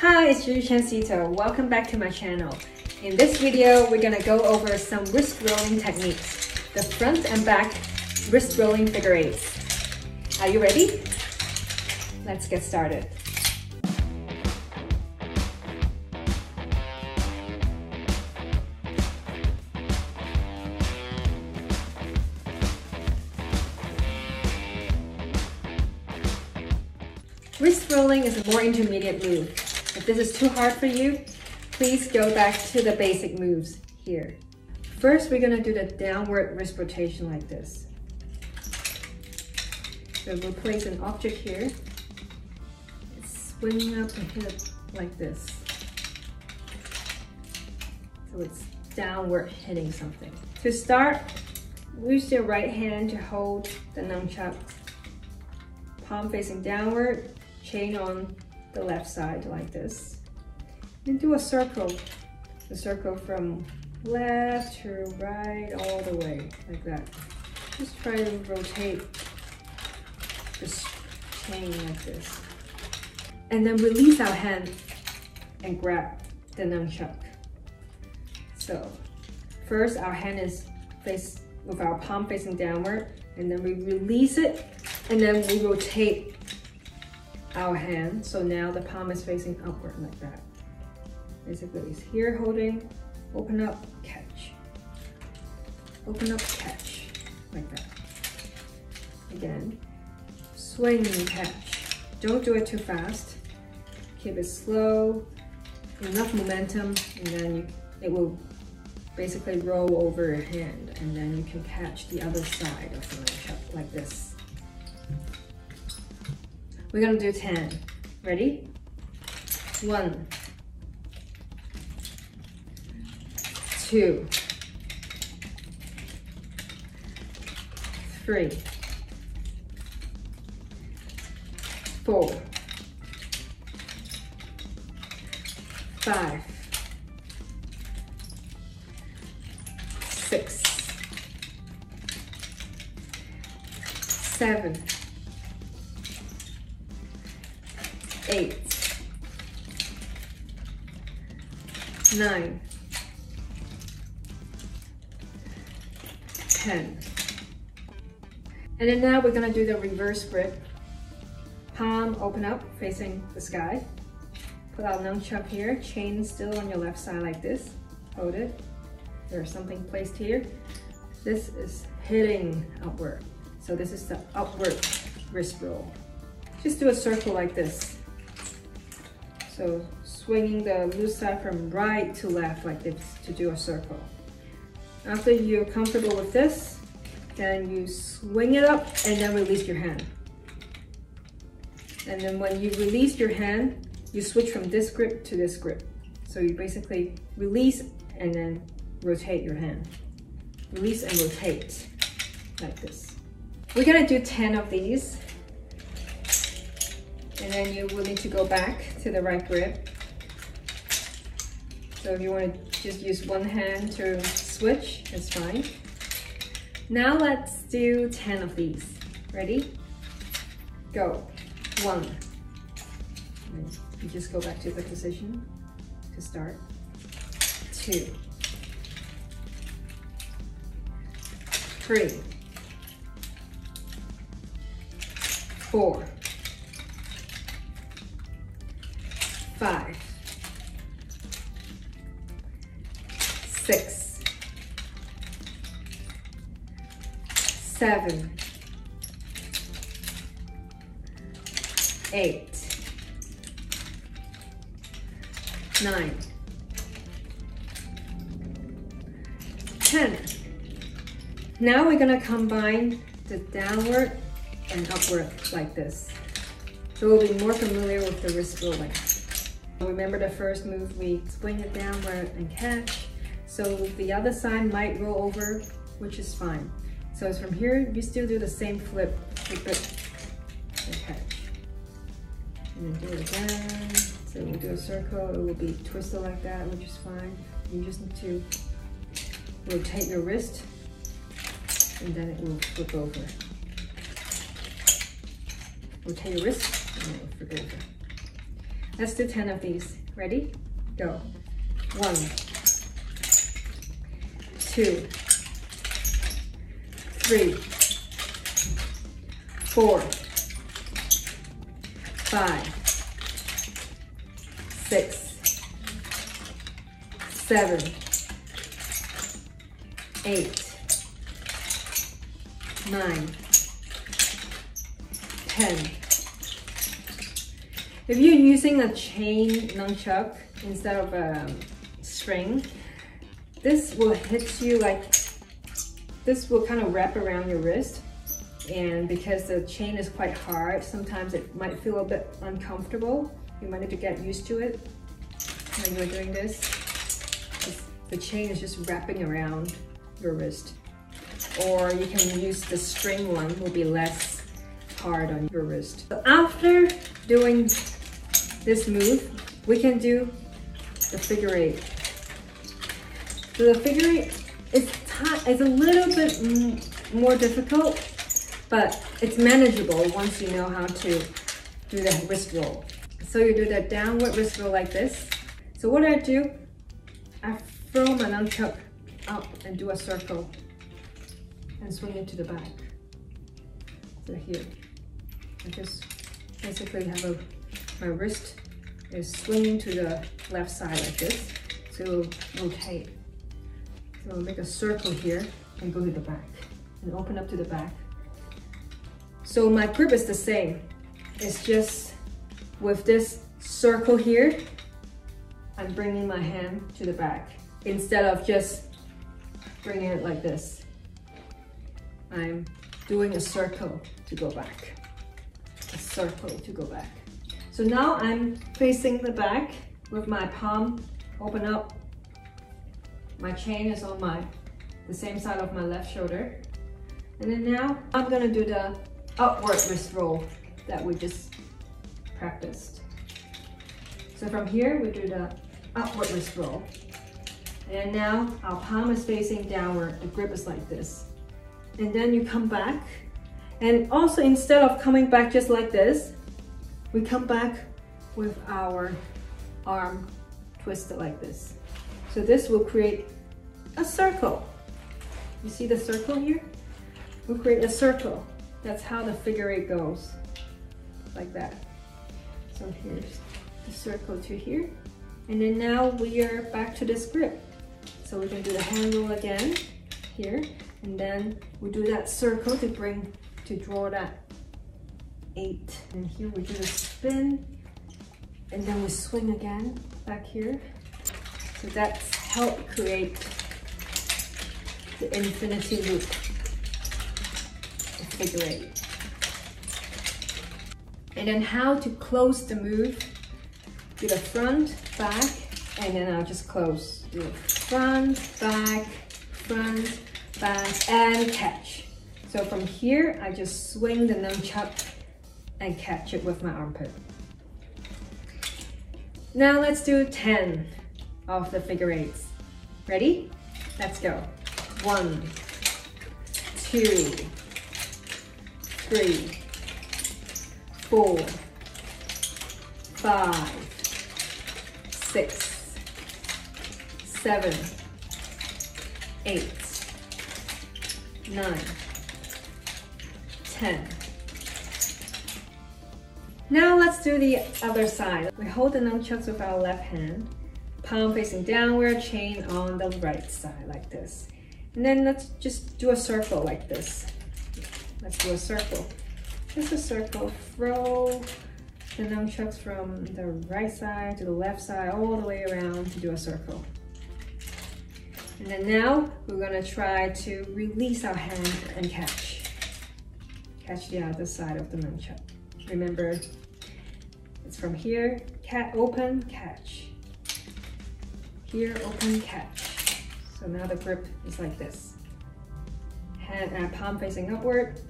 Hi, it's JuJu Chan Szeto. Welcome back to my channel. In this video, we're gonna go over some wrist rolling techniques. The front and back wrist rolling figure eights. Are you ready? Let's get started. Wrist rolling is a more intermediate move. If this is too hard for you, please go back to the basic moves here. First, we're gonna do the downward wrist rotation like this. So we'll place an object here, swing up hit it like this. So it's downward hitting something. To start, use your right hand to hold the nunchuck, palm facing downward, chain on the left side like this. And do a circle, a circle from left to right all the way like that. Just try to rotate this chain like this. And then release our hand and grab the nunchuck. So first our hand is face with our palm facing downward and then we release it and then we rotate our hand. So now the palm is facing upward like that. Basically it's here holding, open up, catch. Open up, catch, like that. Again, swing and catch. Don't do it too fast. Keep it slow, enough momentum, and then you, it will basically roll over your hand, and then you can catch the other side of the nunchuck like this. We're gonna do 10. Ready? One, two, three, four, five, six, seven, eight, nine, ten. And then now we're gonna do the reverse grip. Palm open up, facing the sky. Put our nunchuck here, chain still on your left side like this. Hold it. There's something placed here. This is hitting upward. So this is the upward wrist roll. Just do a circle like this. So swinging the loose side from right to left like this to do a circle. After you're comfortable with this, then you swing it up and then release your hand. And then when you release your hand, you switch from this grip to this grip. So you basically release and then rotate your hand. Release and rotate like this. We're gonna do 10 of these and then you will need to go back to the right grip. So if you want to just use one hand to switch, it's fine. Now let's do 10 of these. Ready? Go. One. You just go back to the position to start. Two. Three. Four. Five, six, seven, eight, nine, ten. Now we're gonna combine the downward and upward like this. So we'll be more familiar with the wrist rolling. Remember the first move, we swing it downward and catch. So the other side might roll over, which is fine. So from here, you still do the same flip, flip it, and catch. And then do it again. So we'll do a circle, it will be twisted like that, which is fine. You just need to rotate your wrist, and then it will flip over. Rotate your wrist, and it will flip over. Let's do 10 of these. Ready? Go. One, two, three, four, five, six, seven, eight, nine, ten. If you're using a chain nunchuck instead of a string, this will hit you like, this will kind of wrap around your wrist. And because the chain is quite hard, sometimes it might feel a bit uncomfortable. You might need to get used to it when you're doing this. The chain is just wrapping around your wrist. Or you can use the string one, will be less hard on your wrist. So after doing this move, we can do the figure eight. So the figure eight is, is a little bit more difficult, but it's manageable once you know how to do the wrist roll. So you do that downward wrist roll like this. So what I do, I throw my nunchuck up and do a circle and swing it to the back. So here, I just basically have a, my wrist is swinging to the left side like this. So rotate. So make a circle here and go to the back and open up to the back. So my grip is the same. It's just with this circle here, I'm bringing my hand to the back instead of just bringing it like this. I'm doing a circle to go back. A circle to go back. So now I'm facing the back with my palm open up. My chain is on my the same side of my left shoulder. And then now I'm gonna do the upward wrist roll that we just practiced. So from here, we do the upward wrist roll. And now our palm is facing downward, the grip is like this. And then you come back. And also instead of coming back just like this, we come back with our arm twisted like this. So this will create a circle. You see the circle here? We'll create a circle. That's how the figure eight goes, like that. So here's the circle to here. And then now we are back to this grip. So we can do the handle again here, and then we do that circle to bring, to draw that eight. And here we do a spin, and then we swing again back here. So that's help create the infinity loop, figure eight. And then how to close the move, do the front, back, and then I'll just close. Do front, back, front, back, and catch. So from here, I just swing the nunchuck and catch it with my armpit. Now let's do 10 of the figure eights. Ready? Let's go. One, two, three, four, five, six, seven, eight, nine, ten. Now let's do the other side. We hold the nunchucks with our left hand, palm facing downward, chain on the right side like this. And then let's just do a circle like this. Let's do a circle. Just a circle, throw the nunchucks from the right side to the left side, all the way around to do a circle. And then now we're gonna try to release our hand and catch. Catch the other side of the nunchuck. Remember, it's from here, cat open, catch. Here, open, catch. So now the grip is like this. Hand and uh, palm facing upward.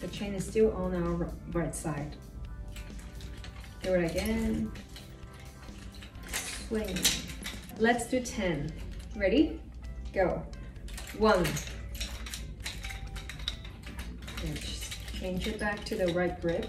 The chain is still on our right side. Do it again. Swing. Let's do 10. Ready? Go. One. Change it back to the right grip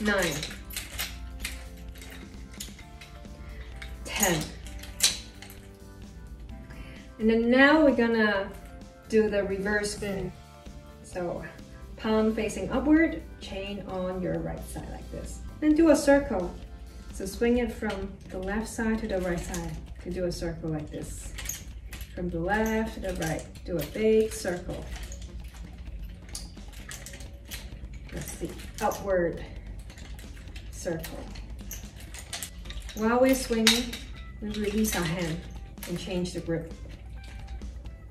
nine, ten. And then now we're gonna do the reverse spin. So palm facing upward, chain on your right side like this. Then do a circle. So swing it from the left side to the right side to do a circle like this. From the left to the right, do a big circle. Let's see, upward circle. While we're swinging, we release our hand and change the grip.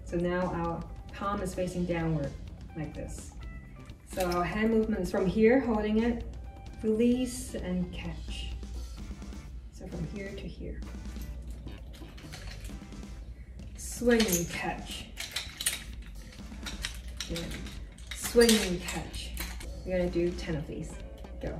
So now our palm is facing downward like this. So our hand movement is from here, holding it, release and catch. So from here to here. Swing and catch. Swing and catch. We're gonna do 10 of these. Go.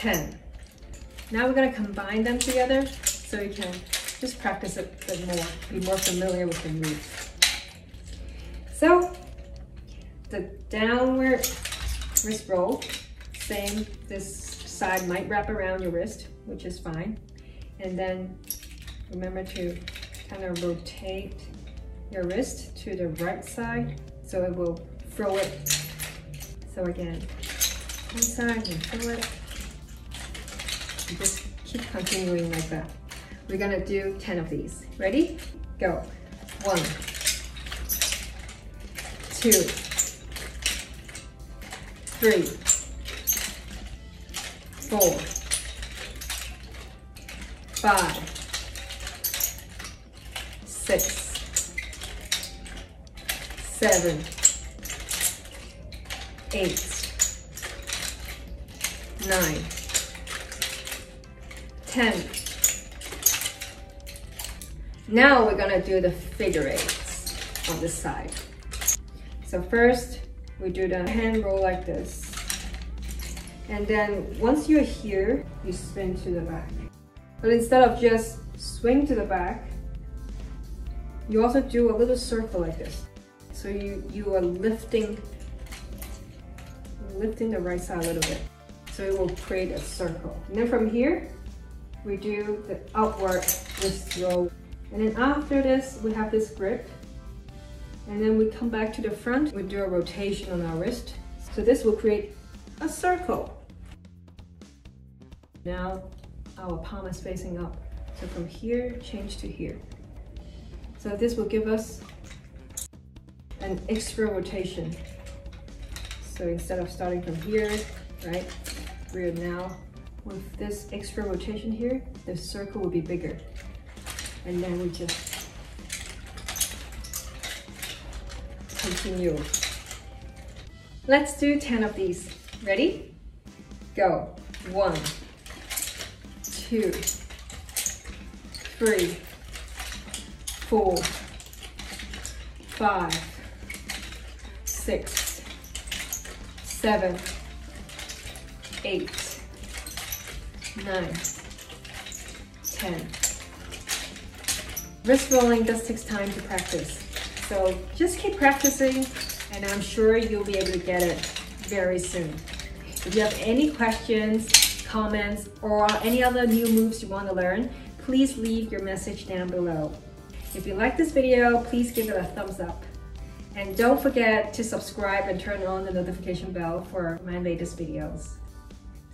ten. Now we're gonna combine them together so you can just practice it a bit more, be more familiar with the move. So, the downward wrist roll, same, this side might wrap around your wrist, which is fine. And then remember to kind of rotate your wrist to the right side so it will throw it. So again, one side and throw it. Just keep continuing like that. We're gonna do 10 of these. Ready? Go. One, two, three, four, five, six, seven, eight, nine, ten. Now we're gonna do the figure eights on this side. So first, we do the hand roll like this. And then once you're here, you spin to the back. But instead of just swing to the back, you also do a little circle like this. So you, you are lifting, lifting the right side a little bit. So it will create a circle. And then from here, we do the outward wrist roll and then after this, we have this grip. And then we come back to the front, we do a rotation on our wrist. So this will create a circle. Now our palm is facing up. So from here, change to here. So this will give us an extra rotation. So instead of starting from here, right, we're now with this extra rotation here, the circle will be bigger and then we just continue. Let's do 10 of these. Ready? Go. One, two, three, four, five, six, seven, eight, nine, ten. Wrist rolling does take time to practice. So just keep practicing and I'm sure you'll be able to get it very soon. If you have any questions, comments, or any other new moves you want to learn, please leave your message down below. If you like this video, please give it a thumbs up. And don't forget to subscribe and turn on the notification bell for my latest videos.